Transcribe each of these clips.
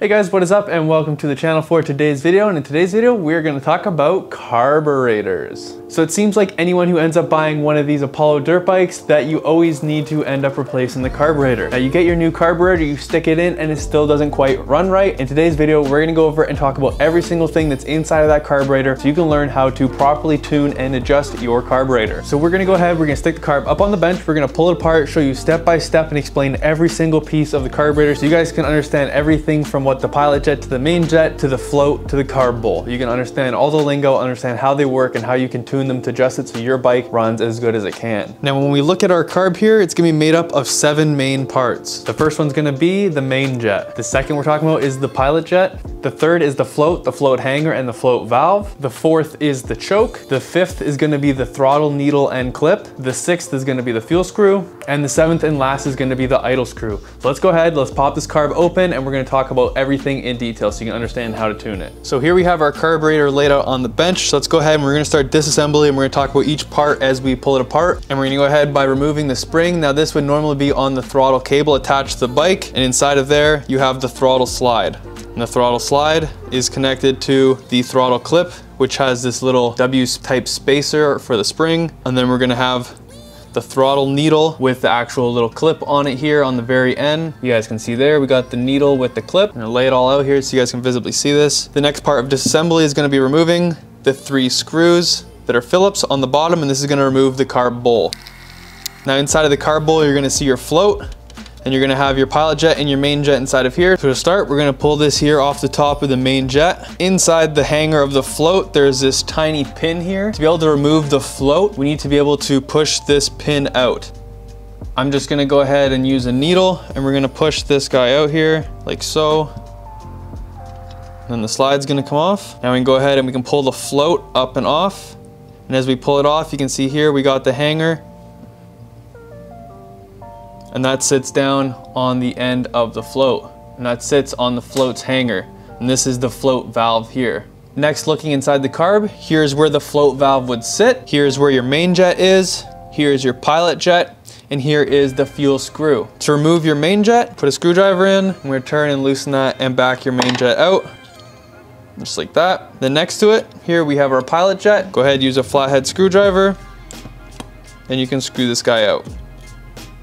Hey guys, what is up and welcome to the channel for today's video. And in today's video, we're gonna talk about carburetors. So it seems like anyone who ends up buying one of these Apollo dirt bikes that you always need to end up replacing the carburetor. Now you get your new carburetor, you stick it in and it still doesn't quite run right. In today's video, we're gonna go over and talk about every single thing that's inside of that carburetor so you can learn how to properly tune and adjust your carburetor. So we're gonna go ahead, we're gonna stick the carb up on the bench, we're gonna pull it apart, show you step by step and explain every single piece of the carburetor so you guys can understand everything from what the pilot jet to the main jet to the float to the carb bowl. You can understand all the lingo, understand how they work and how you can tune them to adjust it so your bike runs as good as it can. Now when we look at our carb here, it's gonna be made up of seven main parts. The first one's gonna be the main jet. The second we're talking about is the pilot jet. The third is the float, the float hanger, and the float valve. The fourth is the choke. The fifth is gonna be the throttle needle and clip. The sixth is gonna be the fuel screw. And the seventh and last is gonna be the idle screw. So let's go ahead, let's pop this carb open and we're gonna talk about everything in detail so you can understand how to tune it. So here we have our carburetor laid out on the bench. So let's go ahead and we're gonna start disassembly and we're gonna talk about each part as we pull it apart. And we're gonna go ahead by removing the spring. Now this would normally be on the throttle cable attached to the bike. And inside of there, you have the throttle slide. And the throttle slide is connected to the throttle clip, which has this little W-type spacer for the spring. And then we're gonna have the throttle needle with the actual little clip on it here on the very end. You guys can see there, we got the needle with the clip. I'm gonna lay it all out here so you guys can visibly see this. The next part of disassembly is gonna be removing the three screws that are Phillips on the bottom, and this is gonna remove the carb bowl. Now inside of the carb bowl, you're gonna see your float, and you're gonna have your pilot jet and your main jet inside of here. So to start, we're gonna pull this here off the top of the main jet. Inside the hanger of the float, there's this tiny pin here. To be able to remove the float, we need to be able to push this pin out. I'm just gonna go ahead and use a needle and we're gonna push this guy out here like so. Then the slide's gonna come off. Now we can go ahead and we can pull the float up and off. And as we pull it off, you can see here we got the hanger and that sits down on the end of the float and that sits on the float's hanger and this is the float valve here. Next looking inside the carb, here's where the float valve would sit. Here's where your main jet is. Here's your pilot jet and here is the fuel screw. To remove your main jet, put a screwdriver in, I'm gonna turn and loosen that and back your main jet out. Just like that. Then next to it, here we have our pilot jet. Go ahead, use a flathead screwdriver and you can screw this guy out.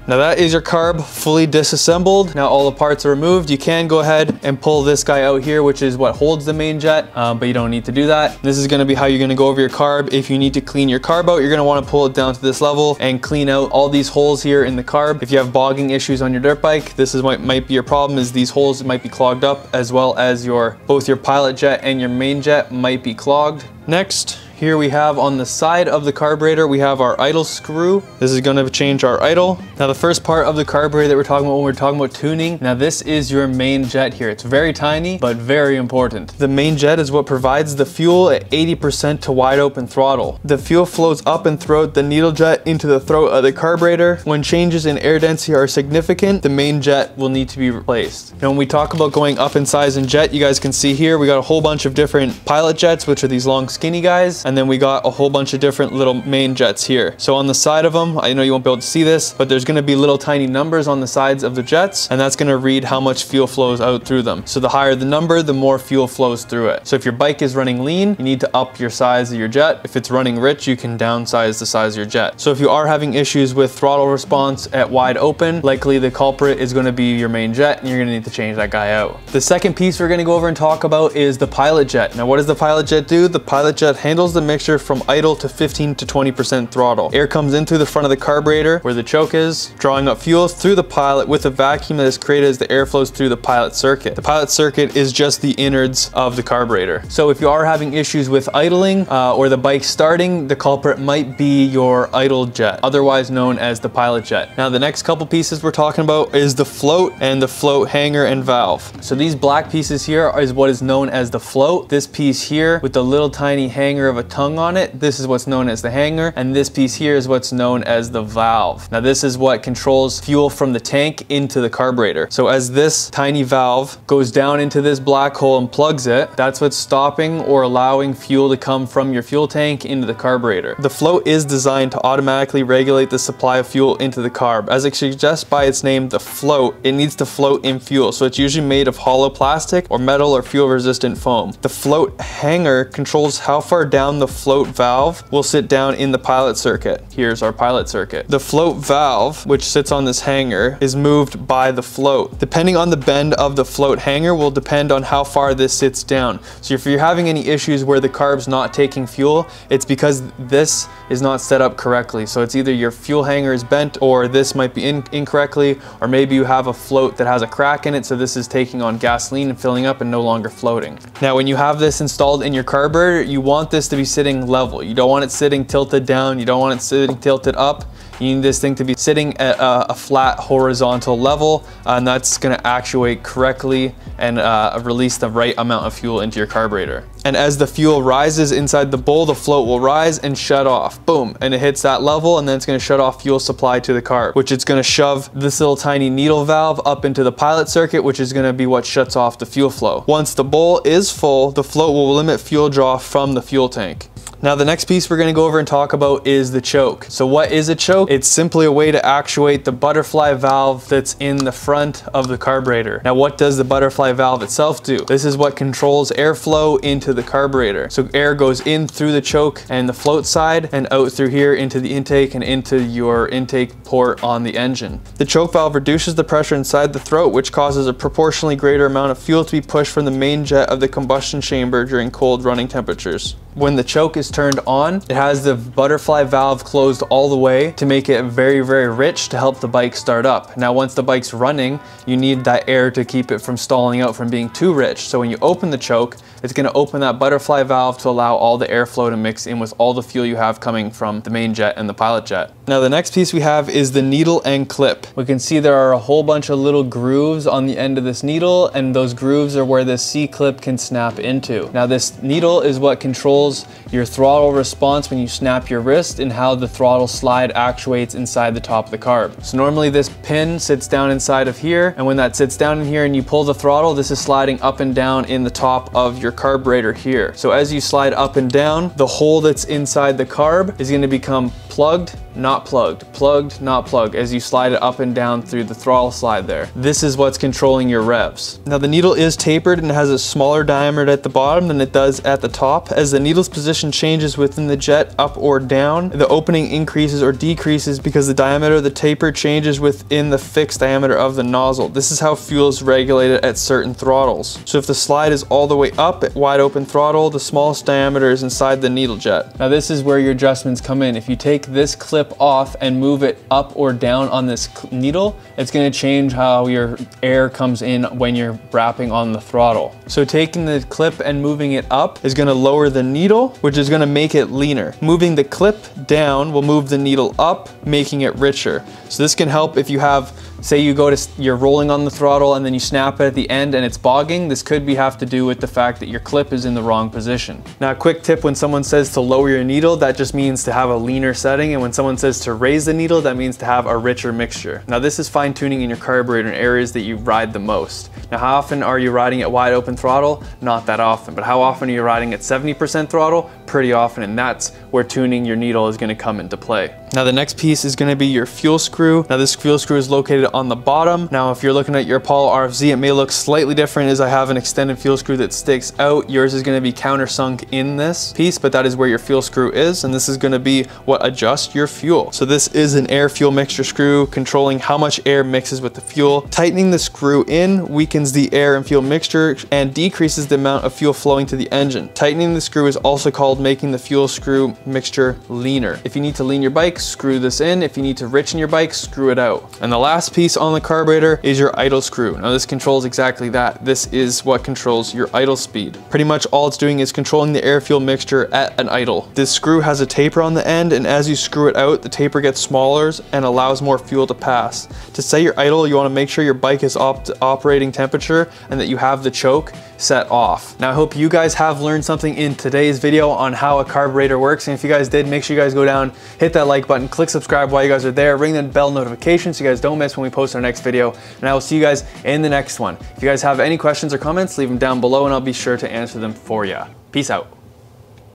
Now that is your carb fully disassembled. Now all the parts are removed. You can go ahead and pull this guy out here, which is what holds the main jet, um, but you don't need to do that. This is gonna be how you're gonna go over your carb. If you need to clean your carb out, you're gonna wanna pull it down to this level and clean out all these holes here in the carb. If you have bogging issues on your dirt bike, this is what might be your problem is these holes might be clogged up as well as your both your pilot jet and your main jet might be clogged. Next, here we have on the side of the carburetor, we have our idle screw. This is gonna change our idle. Now the first part of the carburetor that we're talking about when we're talking about tuning, now this is your main jet here. It's very tiny, but very important. The main jet is what provides the fuel at 80% to wide open throttle. The fuel flows up and through the needle jet into the throat of the carburetor. When changes in air density are significant, the main jet will need to be replaced. Now when we talk about going up in size in jet, you guys can see here, we got a whole bunch of different pilot jets, which are these long skinny guys. And then we got a whole bunch of different little main jets here. So on the side of them, I know you won't be able to see this, but there's gonna be little tiny numbers on the sides of the jets, and that's gonna read how much fuel flows out through them. So the higher the number, the more fuel flows through it. So if your bike is running lean, you need to up your size of your jet. If it's running rich, you can downsize the size of your jet. So if you are having issues with throttle response at wide open, likely the culprit is gonna be your main jet, and you're gonna need to change that guy out. The second piece we're gonna go over and talk about is the pilot jet. Now what does the pilot jet do? The pilot jet handles the mixture from idle to 15 to 20% throttle. Air comes in through the front of the carburetor where the choke is, drawing up fuel through the pilot with a vacuum that is created as the air flows through the pilot circuit. The pilot circuit is just the innards of the carburetor. So if you are having issues with idling uh, or the bike starting, the culprit might be your idle jet, otherwise known as the pilot jet. Now the next couple pieces we're talking about is the float and the float hanger and valve. So these black pieces here is what is known as the float. This piece here with the little tiny hanger of a tongue on it. This is what's known as the hanger, and this piece here is what's known as the valve. Now this is what controls fuel from the tank into the carburetor. So as this tiny valve goes down into this black hole and plugs it, that's what's stopping or allowing fuel to come from your fuel tank into the carburetor. The float is designed to automatically regulate the supply of fuel into the carb. As it suggests by its name, the float, it needs to float in fuel. So it's usually made of hollow plastic or metal or fuel resistant foam. The float hanger controls how far down the float valve will sit down in the pilot circuit. Here's our pilot circuit. The float valve, which sits on this hanger, is moved by the float. Depending on the bend of the float hanger will depend on how far this sits down. So if you're having any issues where the carb's not taking fuel, it's because this is not set up correctly. So it's either your fuel hanger is bent or this might be in incorrectly, or maybe you have a float that has a crack in it. So this is taking on gasoline and filling up and no longer floating. Now, when you have this installed in your carburetor, you want this to be sitting level. You don't want it sitting tilted down. You don't want it sitting tilted up. You need this thing to be sitting at a, a flat horizontal level and that's gonna actuate correctly and uh, release the right amount of fuel into your carburetor. And as the fuel rises inside the bowl, the float will rise and shut off. Boom, and it hits that level and then it's gonna shut off fuel supply to the carb, which it's gonna shove this little tiny needle valve up into the pilot circuit, which is gonna be what shuts off the fuel flow. Once the bowl is full, the float will limit fuel draw from the fuel tank. Now the next piece we're gonna go over and talk about is the choke. So what is a choke? It's simply a way to actuate the butterfly valve that's in the front of the carburetor. Now what does the butterfly valve itself do? This is what controls airflow into the carburetor. So air goes in through the choke and the float side and out through here into the intake and into your intake port on the engine. The choke valve reduces the pressure inside the throat which causes a proportionally greater amount of fuel to be pushed from the main jet of the combustion chamber during cold running temperatures. When the choke is turned on, it has the butterfly valve closed all the way to make it very, very rich to help the bike start up. Now, once the bike's running, you need that air to keep it from stalling out from being too rich. So when you open the choke, it's gonna open that butterfly valve to allow all the airflow to mix in with all the fuel you have coming from the main jet and the pilot jet. Now the next piece we have is the needle and clip. We can see there are a whole bunch of little grooves on the end of this needle and those grooves are where this C-clip can snap into. Now this needle is what controls your throttle response when you snap your wrist and how the throttle slide actuates inside the top of the carb. So normally this pin sits down inside of here and when that sits down in here and you pull the throttle, this is sliding up and down in the top of your carburetor here. So as you slide up and down, the hole that's inside the carb is gonna become plugged, not plugged, plugged, not plugged, as you slide it up and down through the throttle slide there. This is what's controlling your revs. Now the needle is tapered and has a smaller diameter at the bottom than it does at the top. As the needle's position changes within the jet up or down, the opening increases or decreases because the diameter of the taper changes within the fixed diameter of the nozzle. This is how fuel is regulated at certain throttles. So if the slide is all the way up at wide open throttle, the smallest diameter is inside the needle jet. Now this is where your adjustments come in. If you take this clip off and move it up or down on this needle, it's gonna change how your air comes in when you're wrapping on the throttle. So taking the clip and moving it up is gonna lower the needle, which is gonna make it leaner. Moving the clip down will move the needle up, making it richer. So this can help if you have say you go to, you're rolling on the throttle and then you snap it at the end and it's bogging, this could be have to do with the fact that your clip is in the wrong position. Now a quick tip when someone says to lower your needle, that just means to have a leaner setting. And when someone says to raise the needle, that means to have a richer mixture. Now this is fine tuning in your carburetor in areas that you ride the most. Now how often are you riding at wide open throttle? Not that often, but how often are you riding at 70% throttle? Pretty often, and that's where tuning your needle is gonna come into play. Now the next piece is gonna be your fuel screw. Now this fuel screw is located on the bottom. Now if you're looking at your Apollo RFZ, it may look slightly different as I have an extended fuel screw that sticks out. Yours is gonna be countersunk in this piece, but that is where your fuel screw is, and this is gonna be what adjusts your fuel. So this is an air fuel mixture screw controlling how much air mixes with the fuel. Tightening the screw in weakens the air and fuel mixture and decreases the amount of fuel flowing to the engine. Tightening the screw is also called making the fuel screw mixture leaner. If you need to lean your bike, screw this in. If you need to richen your bike, screw it out. And the last piece on the carburetor is your idle screw. Now this controls exactly that. This is what controls your idle speed. Pretty much all it's doing is controlling the air fuel mixture at an idle. This screw has a taper on the end and as you screw it out, the taper gets smaller and allows more fuel to pass. To set your idle, you wanna make sure your bike is op operating temperature and that you have the choke set off. Now I hope you guys have learned something in today's video on how a carburetor works. And if you guys did, make sure you guys go down, hit that like button, click subscribe while you guys are there, ring the bell notification so you guys don't miss when we post our next video. And I will see you guys in the next one. If you guys have any questions or comments, leave them down below and I'll be sure to answer them for you. Peace out.